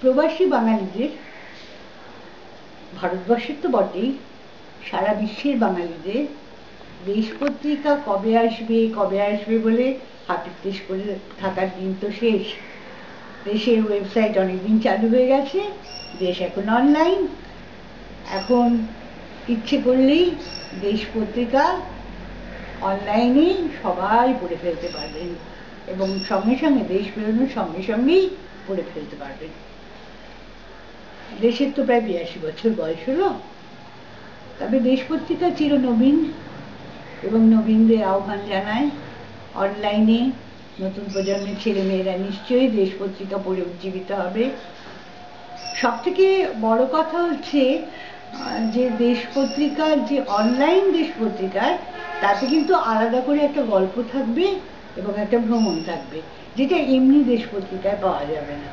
প্রবাসী বাঙালিদের, ভারতবর্ষের তো বটেই, সারা বিশ্বের বাঙালিদের, দেশ পত্রিকা কবে আসবে কবে আসবে বলে হাতের করে থাকার দিন তো শেষ। দেশের ওয়েবসাইট অনেকদিন চালু হয়ে গেছে, দেশ এখন অনলাইন এখন ইচ্ছে করলেই দেশ পত্রিকা অনলাইনে সবাই পড়ে ফেলতে পারবেন এবং সঙ্গে সঙ্গে দেশ বেরোনোর সঙ্গে সঙ্গেই পড়ে ফেলতে পারবেন। দেশের তো প্রায় বিরাশি বছর বয়স হলো। তবে দেশ পত্রিকা চিরনবীন এবং নবীনদের আহ্বান জানায়, অনলাইনে নতুন প্রজন্মের ছেলে মেয়েরা নিশ্চয়ই দেশ পত্রিকা পড়ে উজ্জীবিত হবে। সব থেকে বড় কথা হচ্ছে যে দেশ পত্রিকার যে অনলাইন দেশ পত্রিকার তাতে কিন্তু আলাদা করে একটা গল্প থাকবে এবং একটা ভ্রমণ থাকবে, যেটা এমনি দেশ পত্রিকায় পাওয়া যাবে না।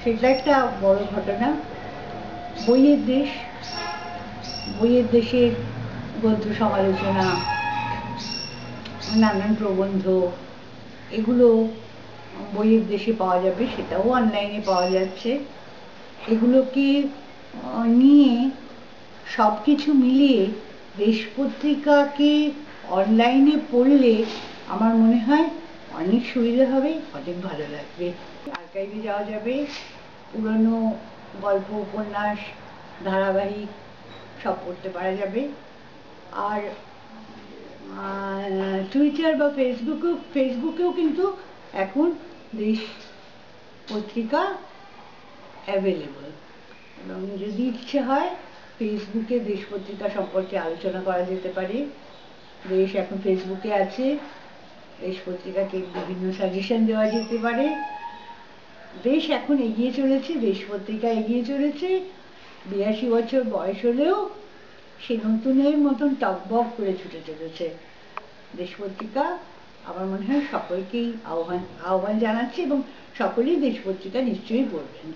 সেটা একটা বড় ঘটনা। বইয়ের দেশ, বইয়ের দেশের গ্রন্থ সমালোচনা, নানান প্রবন্ধ, এগুলো বইয়ের দেশে পাওয়া যাবে, সেটাও অনলাইনে পাওয়া যাচ্ছে। এগুলোকে নিয়ে সব কিছু মিলিয়ে দেশ পত্রিকাকে অনলাইনে পড়লে আমার মনে হয় অনেক সুবিধা হবে, অনেক ভালো লাগবে। আর্কাইভে যাওয়া যাবে, পুরনো গল্প, উপন্যাস, ধারাবাহিক সব পড়তে পারা যাবে। আর টুইটার বা ফেসবুকেও ফেসবুকেও কিন্তু এখন দেশ পত্রিকা অ্যাভেলেবল এবং যদি ইচ্ছে হয় ফেসবুকে দেশ পত্রিকা সম্পর্কে আলোচনা করা যেতে পারে। দেশ এখন ফেসবুকে আছে। দেশ পত্রিকাকে বিভিন্ন সাজেশন দেওয়া যেতে পারে। দেশ এখন এগিয়ে চলেছে দেশ পত্রিকা এগিয়ে চলেছে। বিরাশি বছর বয়স হলেও সে নতুনের মতন টকবক করে ছুটে চলেছে। দেশ পত্রিকা আমার মনে হয় সকলকেই আহ্বান আহ্বান জানাচ্ছে এবং সকলেই দেশ পত্রিকা নিশ্চয়ই পড়বেন।